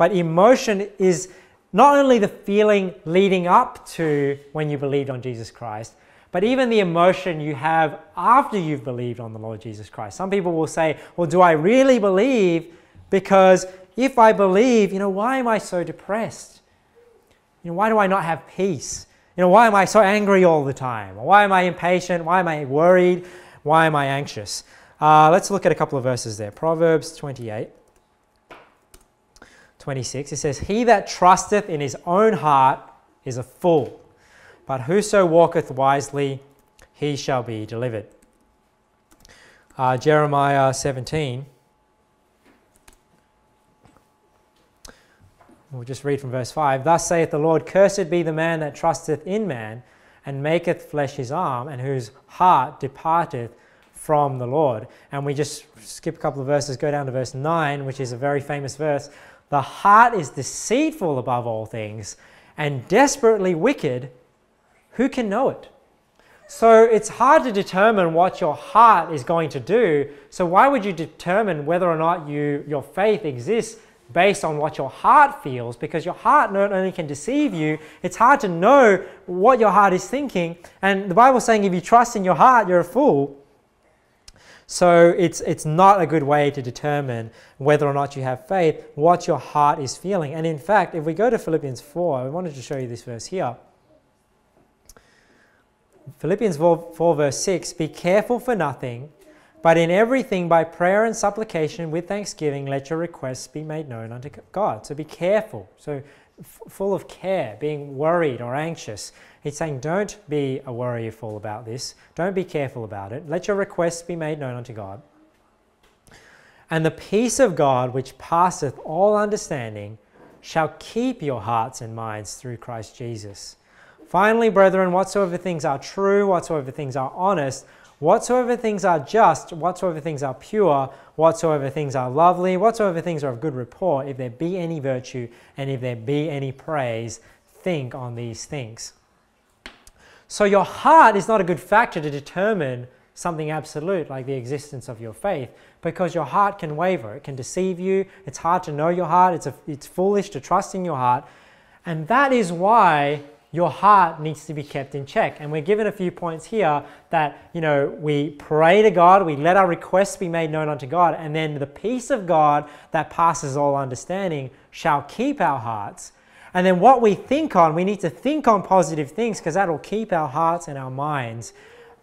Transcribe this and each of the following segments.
but emotion is not only the feeling leading up to when you believed on Jesus Christ, but even the emotion you have after you've believed on the Lord Jesus Christ. Some people will say, Well, do I really believe? Because if I believe, you know, why am I so depressed? You know, why do I not have peace? You know, why am I so angry all the time? Why am I impatient? Why am I worried? Why am I anxious? Uh, let's look at a couple of verses there. Proverbs 28, 26. It says, He that trusteth in his own heart is a fool, but whoso walketh wisely, he shall be delivered. Uh, Jeremiah 17. We'll just read from verse 5. Thus saith the Lord, Cursed be the man that trusteth in man, and maketh flesh his arm, and whose heart departeth from the Lord. And we just skip a couple of verses, go down to verse 9, which is a very famous verse. The heart is deceitful above all things and desperately wicked. Who can know it? So it's hard to determine what your heart is going to do. So why would you determine whether or not you, your faith exists based on what your heart feels because your heart not only can deceive you, it's hard to know what your heart is thinking. And the Bible's saying if you trust in your heart, you're a fool. So it's, it's not a good way to determine whether or not you have faith, what your heart is feeling. And in fact, if we go to Philippians 4, I wanted to show you this verse here. Philippians 4, 4 verse 6 Be careful for nothing but in everything, by prayer and supplication with thanksgiving, let your requests be made known unto God. So be careful. So, full of care, being worried or anxious. He's saying, don't be a worryful about this. Don't be careful about it. Let your requests be made known unto God. And the peace of God, which passeth all understanding, shall keep your hearts and minds through Christ Jesus. Finally, brethren, whatsoever things are true, whatsoever things are honest, Whatsoever things are just, whatsoever things are pure, whatsoever things are lovely, whatsoever things are of good report, if there be any virtue and if there be any praise, think on these things. So your heart is not a good factor to determine something absolute like the existence of your faith because your heart can waver, it can deceive you, it's hard to know your heart, it's, a, it's foolish to trust in your heart. And that is why your heart needs to be kept in check. And we're given a few points here that, you know, we pray to God, we let our requests be made known unto God, and then the peace of God that passes all understanding shall keep our hearts. And then what we think on, we need to think on positive things because that'll keep our hearts and our minds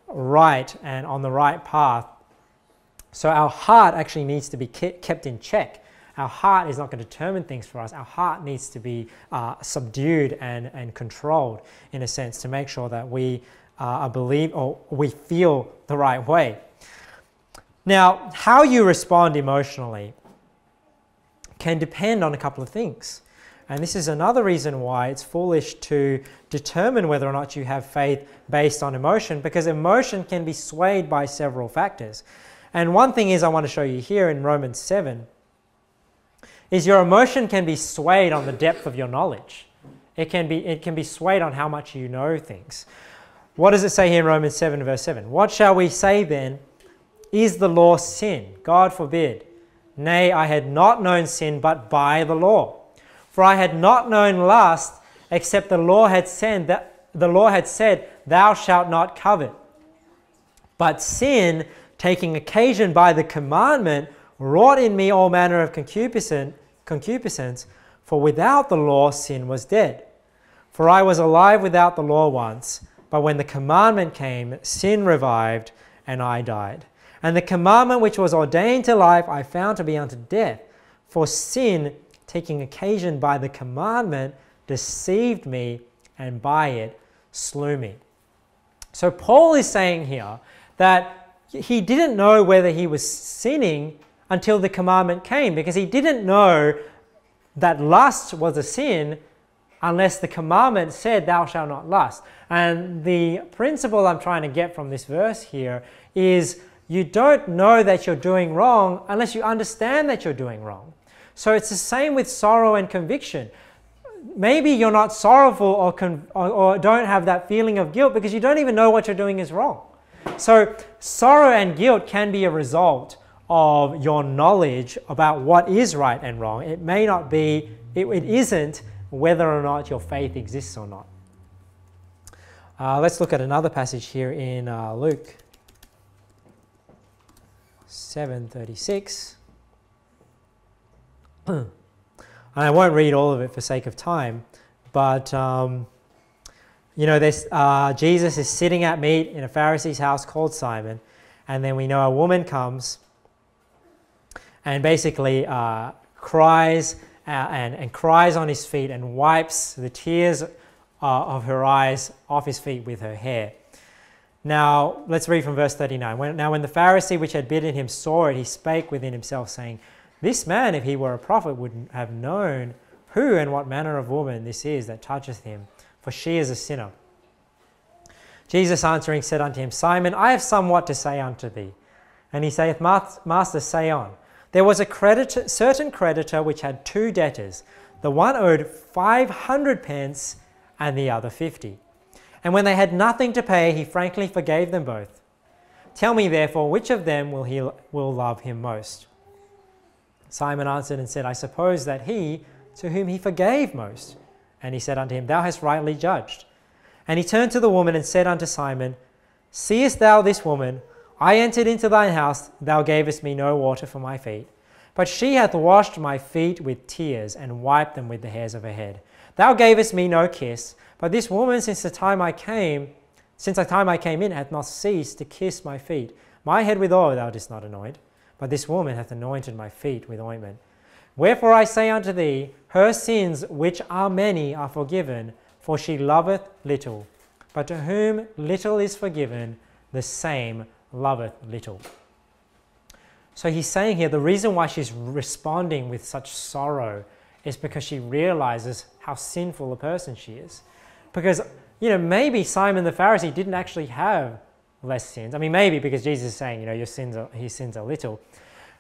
right and on the right path. So our heart actually needs to be kept in check. Our heart is not going to determine things for us. Our heart needs to be uh, subdued and, and controlled in a sense to make sure that we uh, are believe or we feel the right way. Now, how you respond emotionally can depend on a couple of things. And this is another reason why it's foolish to determine whether or not you have faith based on emotion, because emotion can be swayed by several factors. And one thing is, I want to show you here in Romans 7 is your emotion can be swayed on the depth of your knowledge. It can be, it can be swayed on how much you know things. What does it say here in Romans 7, verse 7? What shall we say then? Is the law sin? God forbid. Nay, I had not known sin but by the law. For I had not known lust except the law had said that the law had said, Thou shalt not covet. But sin, taking occasion by the commandment, wrought in me all manner of concupiscence, concupiscence, for without the law sin was dead. For I was alive without the law once, but when the commandment came, sin revived, and I died. And the commandment which was ordained to life I found to be unto death. For sin, taking occasion by the commandment, deceived me, and by it slew me. So Paul is saying here that he didn't know whether he was sinning until the commandment came because he didn't know that lust was a sin unless the commandment said, Thou shalt not lust. And the principle I'm trying to get from this verse here is you don't know that you're doing wrong unless you understand that you're doing wrong. So it's the same with sorrow and conviction. Maybe you're not sorrowful or, or, don't have that feeling of guilt because you don't even know what you're doing is wrong. So sorrow and guilt can be a result of your knowledge about what is right and wrong. It may not be, it, it isn't whether or not your faith exists or not. Uh, let's look at another passage here in uh, Luke 7:36. and I won't read all of it for sake of time, but um, you know, this uh, Jesus is sitting at meat in a Pharisee's house called Simon, and then we know a woman comes and basically uh, cries uh, and, and cries on his feet and wipes the tears uh, of her eyes off his feet with her hair. Now, let's read from verse 39. When, now, when the Pharisee which had bidden him saw it, he spake within himself, saying, This man, if he were a prophet, would have known who and what manner of woman this is that toucheth him, for she is a sinner. Jesus answering said unto him, Simon, I have somewhat to say unto thee. And he saith, Master, say on. There was a creditor, certain creditor which had two debtors. The one owed 500 pence and the other 50. And when they had nothing to pay, he frankly forgave them both. Tell me therefore, which of them will, he, will love him most? Simon answered and said, I suppose that he to whom he forgave most. And he said unto him, Thou hast rightly judged. And he turned to the woman and said unto Simon, Seest thou this woman? I entered into thine house, thou gavest me no water for my feet. But she hath washed my feet with tears and wiped them with the hairs of her head. Thou gavest me no kiss, but this woman, since the time I came, since the time I came in, hath not ceased to kiss my feet. My head with oil thou didst not anoint, but this woman hath anointed my feet with ointment. Wherefore I say unto thee, her sins, which are many, are forgiven, for she loveth little. But to whom little is forgiven, the same loveth little. So he's saying here the reason why she's responding with such sorrow is because she realizes how sinful a person she is. Because, you know, maybe Simon the Pharisee didn't actually have less sins. I mean, maybe because Jesus is saying, you know, your sins are, his sins are little.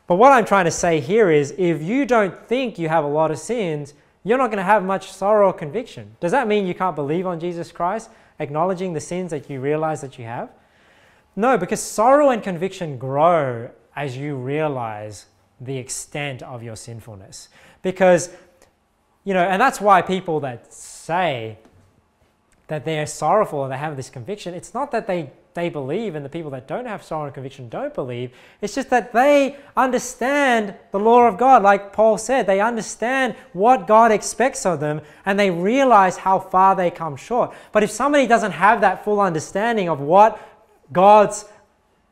But what I'm trying to say here is if you don't think you have a lot of sins, you're not going to have much sorrow or conviction. Does that mean you can't believe on Jesus Christ, acknowledging the sins that you realize that you have? No, because sorrow and conviction grow as you realize the extent of your sinfulness. Because, you know, and that's why people that say that they're sorrowful and they have this conviction, it's not that they, they believe and the people that don't have sorrow and conviction don't believe. It's just that they understand the law of God. Like Paul said, they understand what God expects of them and they realize how far they come short. But if somebody doesn't have that full understanding of what God's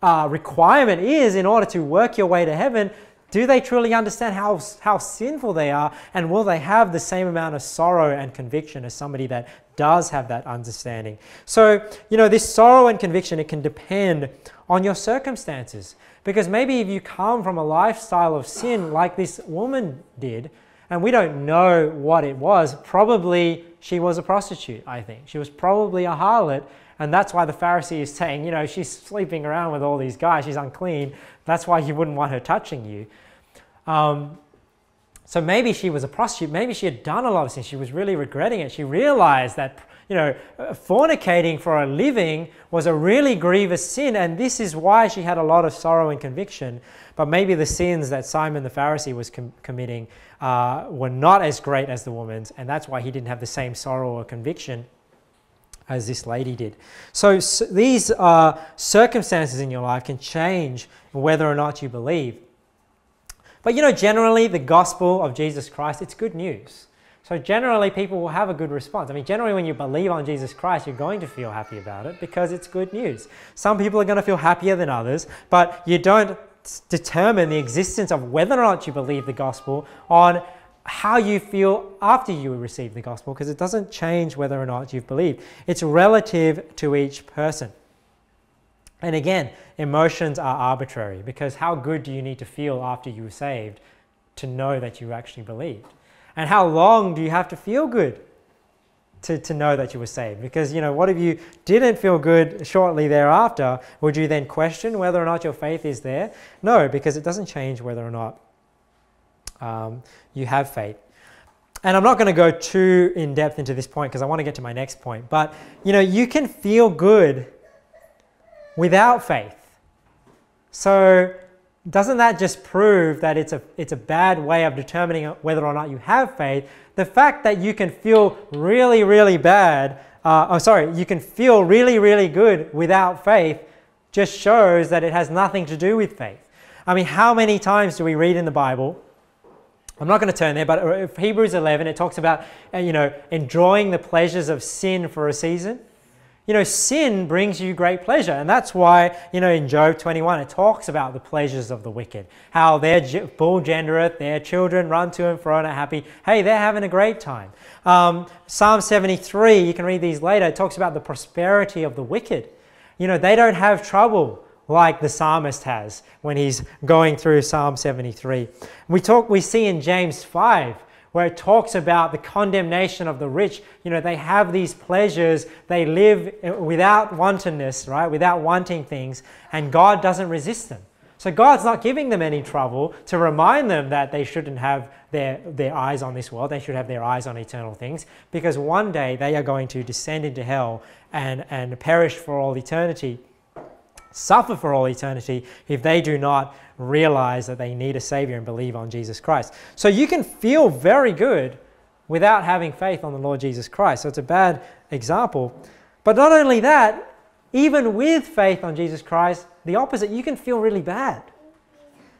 uh, requirement is in order to work your way to heaven, do they truly understand how, how sinful they are? And will they have the same amount of sorrow and conviction as somebody that does have that understanding? So, you know, this sorrow and conviction, it can depend on your circumstances. Because maybe if you come from a lifestyle of sin like this woman did, and we don't know what it was, probably she was a prostitute, I think. She was probably a harlot and that's why the Pharisee is saying, you know, she's sleeping around with all these guys, she's unclean. That's why you wouldn't want her touching you. Um, so maybe she was a prostitute. Maybe she had done a lot of sins. She was really regretting it. She realized that, you know, fornicating for a living was a really grievous sin. And this is why she had a lot of sorrow and conviction. But maybe the sins that Simon the Pharisee was com committing uh, were not as great as the woman's. And that's why he didn't have the same sorrow or conviction as this lady did. So, so these uh, circumstances in your life can change whether or not you believe. But you know, generally, the gospel of Jesus Christ, it's good news. So generally, people will have a good response. I mean, generally, when you believe on Jesus Christ, you're going to feel happy about it because it's good news. Some people are going to feel happier than others, but you don't determine the existence of whether or not you believe the gospel on how you feel after you receive the gospel because it doesn't change whether or not you've believed. It's relative to each person. And again, emotions are arbitrary because how good do you need to feel after you were saved to know that you actually believed? And how long do you have to feel good to, to know that you were saved? Because, you know, what if you didn't feel good shortly thereafter? Would you then question whether or not your faith is there? No, because it doesn't change whether or not um, you have faith. And I'm not going to go too in depth into this point because I want to get to my next point. But you know, you can feel good without faith. So, doesn't that just prove that it's a, it's a bad way of determining whether or not you have faith? The fact that you can feel really, really bad, uh, oh, sorry, you can feel really, really good without faith just shows that it has nothing to do with faith. I mean, how many times do we read in the Bible? I'm not going to turn there, but uh, Hebrews 11, it talks about, uh, you know, enjoying the pleasures of sin for a season. You know, sin brings you great pleasure. And that's why, you know, in Job 21, it talks about the pleasures of the wicked. How their bull gendereth, their children run to and fro and are happy. Hey, they're having a great time. Um, Psalm 73, you can read these later, it talks about the prosperity of the wicked. You know, they don't have trouble like the psalmist has when he's going through Psalm 73. We talk we see in James 5 where it talks about the condemnation of the rich. You know, they have these pleasures, they live uh, without wantonness, right? Without wanting things, and God doesn't resist them. So God's not giving them any trouble to remind them that they shouldn't have their, their eyes on this world, they should have their eyes on eternal things, because one day they are going to descend into hell and, and perish for all eternity suffer for all eternity if they do not realize that they need a Savior and believe on Jesus Christ. So you can feel very good without having faith on the Lord Jesus Christ. So it's a bad example. But not only that, even with faith on Jesus Christ, the opposite, you can feel really bad.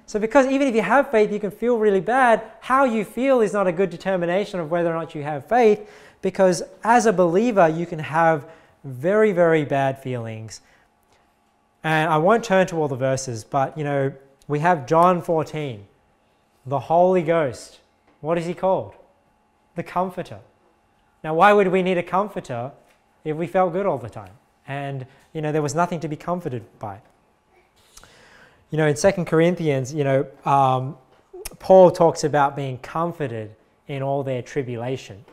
So, because even if you have faith, you can feel really bad, how you feel is not a good determination of whether or not you have faith, because as a believer, you can have very, very bad feelings and I won't turn to all the verses, but you know, we have John 14, the Holy Ghost. What is he called? The Comforter. Now, why would we need a comforter if we felt good all the time? And you know, there was nothing to be comforted by. You know, in Second Corinthians, you know, um, Paul talks about being comforted in all their tribulation.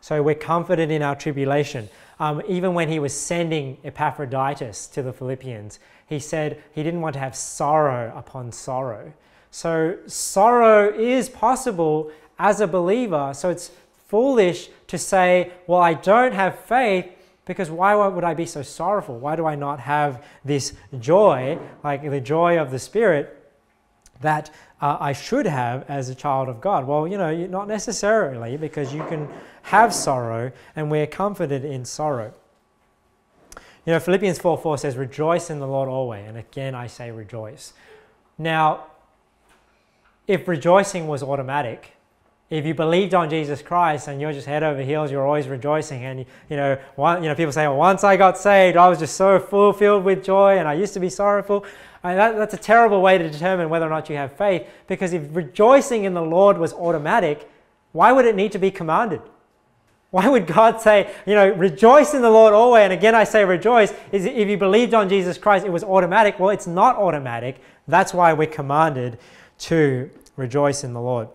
So we're comforted in our tribulation. Um, even when he was sending Epaphroditus to the Philippians, he said he didn't want to have sorrow upon sorrow. So sorrow is possible as a believer. So it's foolish to say, well, I don't have faith because why would I be so sorrowful? Why do I not have this joy, like the joy of the Spirit, that uh, I should have as a child of God? Well, you know, not necessarily, because you can have sorrow and we're comforted in sorrow. You know, Philippians 4 4 says, Rejoice in the Lord always. And again, I say rejoice. Now, if rejoicing was automatic, if you believed on Jesus Christ and you're just head over heels, you're always rejoicing. And you know, one, you know, people say, well, once I got saved, I was just so full filled with joy, and I used to be sorrowful. Mean, that, that's a terrible way to determine whether or not you have faith. Because if rejoicing in the Lord was automatic, why would it need to be commanded? Why would God say, you know, rejoice in the Lord always? And again, I say rejoice. Is if you believed on Jesus Christ, it was automatic. Well, it's not automatic. That's why we're commanded to rejoice in the Lord.